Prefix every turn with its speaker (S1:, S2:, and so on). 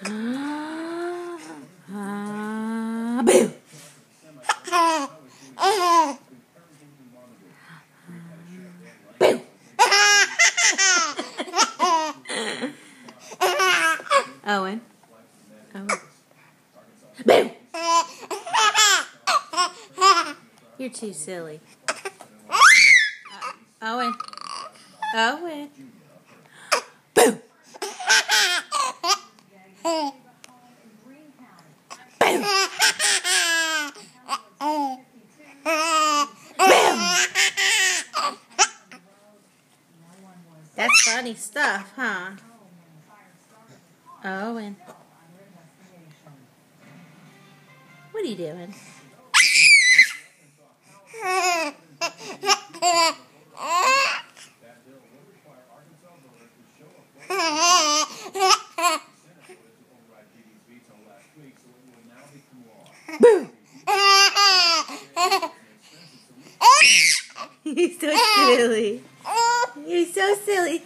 S1: Ah, boo! Boo! Owen. Owen. Boo! You're too silly. Uh, Owen. Owen. Boo! That's funny stuff, huh? Oh, Owen. What are you doing? He's so eh. silly. He's so silly.